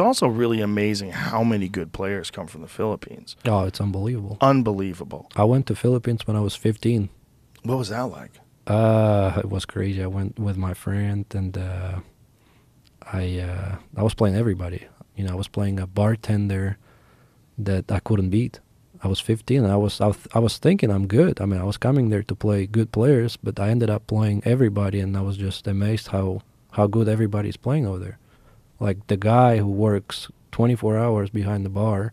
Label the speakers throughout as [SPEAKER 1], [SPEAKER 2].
[SPEAKER 1] also really amazing how many good players come from the Philippines.
[SPEAKER 2] Oh, it's unbelievable.
[SPEAKER 1] Unbelievable.
[SPEAKER 2] I went to Philippines when I was 15.
[SPEAKER 1] What was that like?
[SPEAKER 2] Uh, it was crazy. I went with my friend, and uh, I uh, I was playing everybody. You know, I was playing a bartender that I couldn't beat. I was 15, and I was I, was- I was thinking I'm good. I mean, I was coming there to play good players, but I ended up playing everybody, and I was just amazed how how good everybody's playing over there. Like the guy who works 24 hours behind the bar,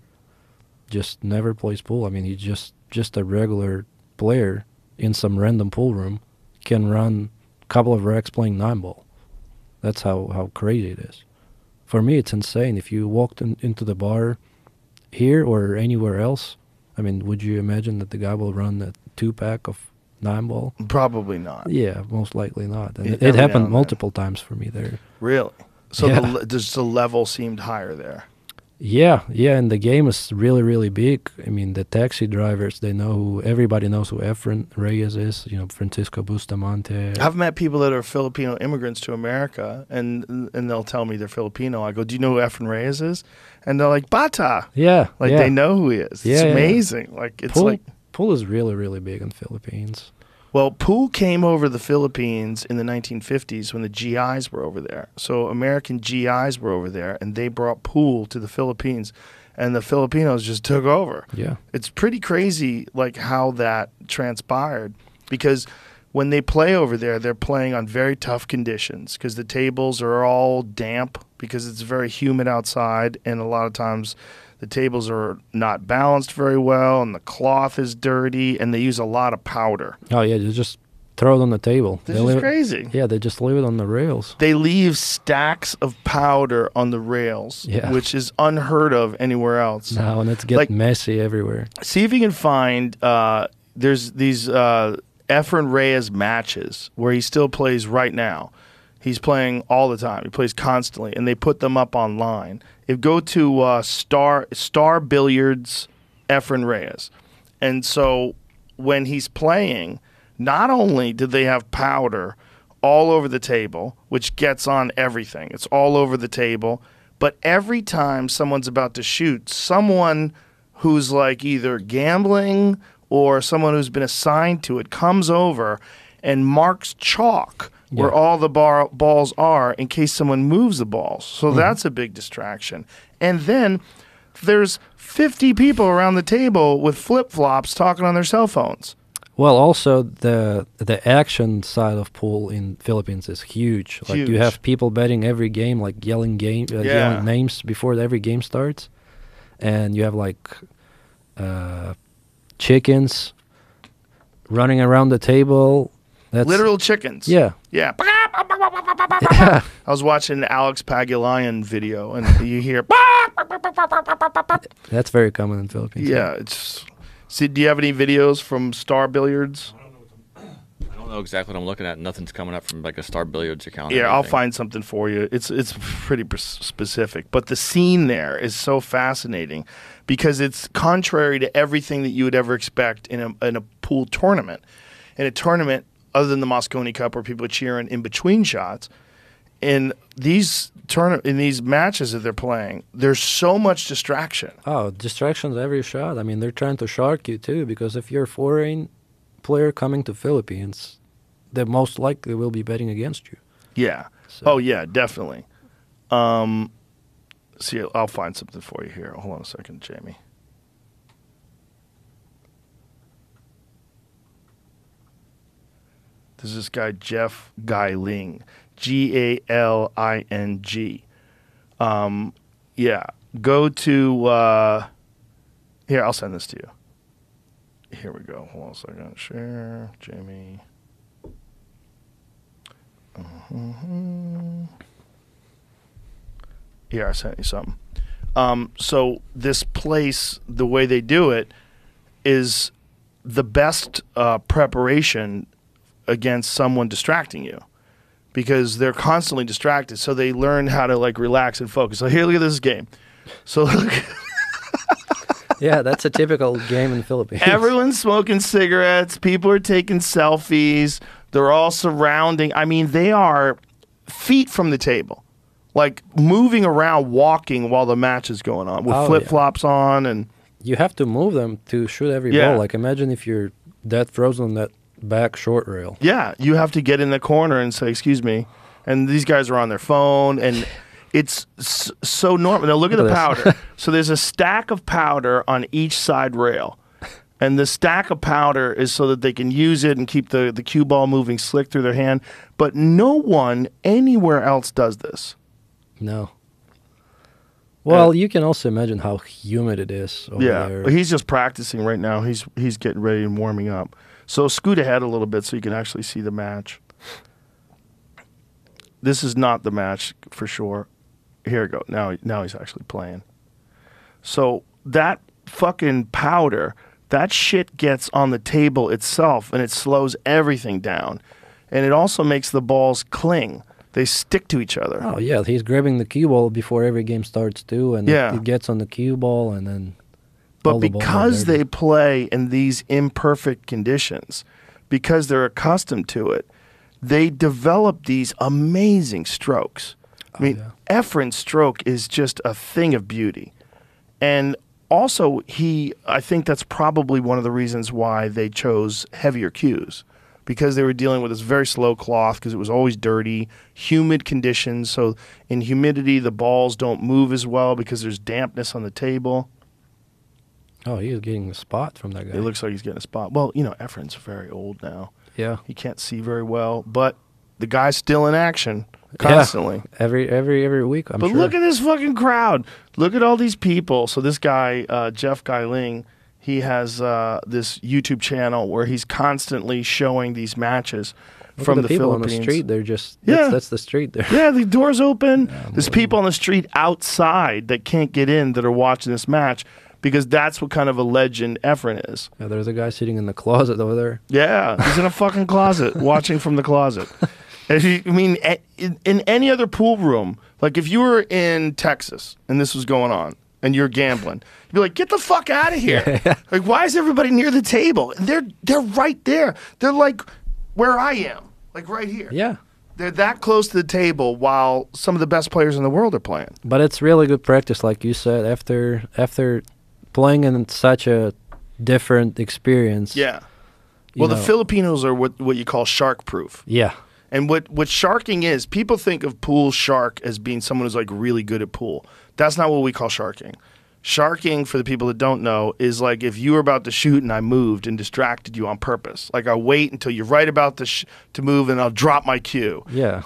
[SPEAKER 2] just never plays pool. I mean, he's just just a regular player in some random pool room can run a couple of racks playing nine ball. That's how, how crazy it is. For me, it's insane. If you walked in, into the bar here or anywhere else, I mean, would you imagine that the guy will run a two pack of nine ball?
[SPEAKER 1] Probably not.
[SPEAKER 2] Yeah, most likely not. And it, it happened multiple times for me there.
[SPEAKER 1] Really? So
[SPEAKER 2] Yeah.
[SPEAKER 1] the, just the level seemed higher there.
[SPEAKER 2] Yeah, yeah, and the game is really, really big. I mean, the taxi drivers, they know who, everybody knows who Efren Reyes is, you know, Francisco Bustamante.
[SPEAKER 1] I've met people that are Filipino immigrants to America, and and they'll tell me they're Filipino. I go, "Do you know who Efren Reyes is?" And they're like, "Bata."
[SPEAKER 2] Yeah,
[SPEAKER 1] Like
[SPEAKER 2] yeah.
[SPEAKER 1] they know who he is. It's
[SPEAKER 2] yeah, yeah.
[SPEAKER 1] amazing. Like it's
[SPEAKER 2] pool,
[SPEAKER 1] like
[SPEAKER 2] pool is really, really big in Philippines.
[SPEAKER 1] Well, pool came over the Philippines in the 1950s when the GIs were over there. So American GIs were over there, and they brought pool to the Philippines, and the Filipinos just took over.
[SPEAKER 2] Yeah.
[SPEAKER 1] It's pretty crazy, like how that transpired, because when they play over there, they're playing on very tough conditions because the tables are all damp because it's very humid outside, and a lot of times the tables are not balanced very well, and the cloth is dirty, and they use a lot of powder.
[SPEAKER 2] Oh yeah, they just throw it on the table.
[SPEAKER 1] This
[SPEAKER 2] They
[SPEAKER 1] is
[SPEAKER 2] leave it-
[SPEAKER 1] crazy.
[SPEAKER 2] Yeah, they just leave it on the rails.
[SPEAKER 1] They leave stacks of powder on the rails,
[SPEAKER 2] Yeah.
[SPEAKER 1] which is unheard of anywhere else.
[SPEAKER 2] Now and it's getting
[SPEAKER 1] Like-
[SPEAKER 2] messy everywhere.
[SPEAKER 1] See if you can find. Uh, there's these uh, Efren Reyes matches where he still plays right now. He's playing all the time. He plays constantly, and they put them up online. If go to uh, Star Star Billiards, Efren Reyes, and so when he's playing, not only do they have powder all over the table, which gets on everything. It's all over the table. But every time someone's about to shoot, someone who's like either gambling or someone who's been assigned to it comes over and marks chalk where all the bar- balls are in case someone moves the balls. So that's a big distraction. And then there's 50 people around the table with flip flops talking on their cell phones.
[SPEAKER 2] Well, also the the action side of pool in Philippines is huge. Like you have people betting every game, like yelling game, uh,
[SPEAKER 1] Yeah.
[SPEAKER 2] yelling names before every game starts, and you have like uh, chickens running around the table. That's
[SPEAKER 1] Literal chickens.
[SPEAKER 2] Yeah.
[SPEAKER 1] Yeah. I was watching an Alex Pagulayan video, and you hear.
[SPEAKER 2] That's very common in Philippines.
[SPEAKER 1] Yeah, it's. See, do you have any videos from Star Billiards?
[SPEAKER 3] I don't know exactly what I'm looking at. Nothing's coming up from like a Star Billiards account.
[SPEAKER 1] Yeah, I'll find something for you. It's it's pretty specific, but the scene there is so fascinating because it's contrary to everything that you would ever expect in a in a pool tournament. In a tournament other than the Mosconi Cup where people are cheering in between shots, in these turn in these matches that they're playing, there's so much distraction.
[SPEAKER 2] Oh, distractions every shot. I mean, they're trying to shark you too, because if you're a foreign player coming to Philippines, they most likely will be betting against you.
[SPEAKER 1] Yeah.
[SPEAKER 2] So-
[SPEAKER 1] Oh yeah, definitely. Um, see, I'll find something for you here. Hold on a second, Jamie. This is this guy Jeff Galing, G A L I N G. Um, yeah. Go to uh, here. I'll send this to you. Here we go. Hold on a second. Share, Jamie. Here, I sent you something. Um, so this place, the way they do it, is the best uh, preparation against someone distracting you, because they're constantly distracted. So they learn how to like relax and focus. So here, look at this game. So look,
[SPEAKER 2] yeah, that's a typical game in the Philippines.
[SPEAKER 1] everyone's smoking cigarettes. People are taking selfies. They're all surrounding. I mean, they are feet from the table. like moving around, walking while the match is going on with
[SPEAKER 2] Oh,
[SPEAKER 1] flip flops on, and
[SPEAKER 2] You have to move them to shoot every
[SPEAKER 1] Yeah.
[SPEAKER 2] ball. Like imagine if you're dead frozen on that back short rail.
[SPEAKER 1] yeah, you have to get in the corner and say, "Excuse me," and these guys are on their phone, and it's so normal. Now look at the powder. so there's a stack of powder on each side rail. And the stack of powder is so that they can use it and keep the, the cue ball moving slick through their hand. But no one anywhere else does this.
[SPEAKER 2] No. Well, you can also imagine how humid it is over
[SPEAKER 1] yeah,
[SPEAKER 2] there.
[SPEAKER 1] he's just practicing right now. He's he's getting ready and warming up. So scoot ahead a little bit so you can actually see the match. This is not the match for sure. Here we go. Now now he's actually playing. So that fucking powder, that shit gets on the table itself and it slows everything down. And it also makes the balls cling. They stick to each other.
[SPEAKER 2] Oh yeah, he's grabbing the cue ball before every game starts too, and
[SPEAKER 1] Yeah.
[SPEAKER 2] it, gets on the cue ball, and then.
[SPEAKER 1] But
[SPEAKER 2] the
[SPEAKER 1] because they play in these imperfect conditions, because they're accustomed to it, they develop these amazing strokes. I
[SPEAKER 2] Oh,
[SPEAKER 1] mean,
[SPEAKER 2] yeah.
[SPEAKER 1] Efren's stroke is just a thing of beauty. And also, he, I think that's probably one of the reasons why they chose heavier cues because they were dealing with this very slow cloth because it was always dirty, humid conditions. So, in humidity, the balls don't move as well because there's dampness on the table.
[SPEAKER 2] Oh, he is getting a spot from that guy.
[SPEAKER 1] It looks like he's getting a spot. Well, you know, Efren's very old now.
[SPEAKER 2] yeah.
[SPEAKER 1] He can't see very well, but the guy's still in action constantly.
[SPEAKER 2] Every every every week. I'm
[SPEAKER 1] but
[SPEAKER 2] sure.
[SPEAKER 1] look at this fucking crowd. Look at all these people. So this guy, uh, Jeff Galing, he has uh, this YouTube channel where he's constantly showing these matches
[SPEAKER 2] Look
[SPEAKER 1] from the,
[SPEAKER 2] the, people
[SPEAKER 1] Philippines.
[SPEAKER 2] on the street. They're just
[SPEAKER 1] Yeah.
[SPEAKER 2] that's, that's the street there.
[SPEAKER 1] Yeah, the doors open. There's people on the street outside that can't get in that are watching this match because that's what kind of a legend Efren is.
[SPEAKER 2] Yeah, there's a guy sitting in the closet over there.
[SPEAKER 1] Yeah, he's in a fucking closet watching from the closet. If you, I mean, in, in any other pool room, like if you were in Texas and this was going on and you're gambling, you'd be like, "Get the fuck out of here!" Like, why is everybody near the table? They're they're right there. They're like where I am, like right here.
[SPEAKER 2] Yeah.
[SPEAKER 1] They're that close to the table while some of the best players in the world are playing.
[SPEAKER 2] But it's really good practice, like you said. After after playing in such a different experience.
[SPEAKER 1] Yeah. Well, the Filipinos are what what you call shark proof.
[SPEAKER 2] Yeah.
[SPEAKER 1] And what, what sharking is, people think of pool shark as being someone who's like really good at pool. That's not what we call sharking. Sharking, for the people that don't know, is like if you were about to shoot and I moved and distracted you on purpose. Like I wait until you're right about to sh- to move and I'll drop my cue.
[SPEAKER 2] Yeah.